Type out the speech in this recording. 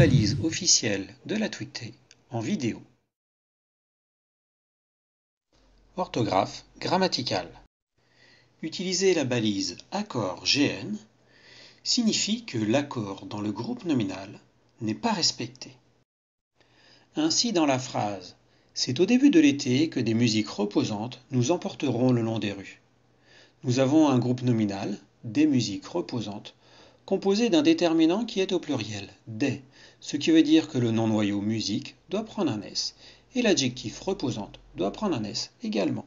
balise officielle de la en vidéo. Orthographe grammaticale. Utiliser la balise accord GN signifie que l'accord dans le groupe nominal n'est pas respecté. Ainsi dans la phrase C'est au début de l'été que des musiques reposantes nous emporteront le long des rues. Nous avons un groupe nominal, des musiques reposantes, composé d'un déterminant qui est au pluriel, des, ce qui veut dire que le nom noyau musique doit prendre un S et l'adjectif reposante doit prendre un S également.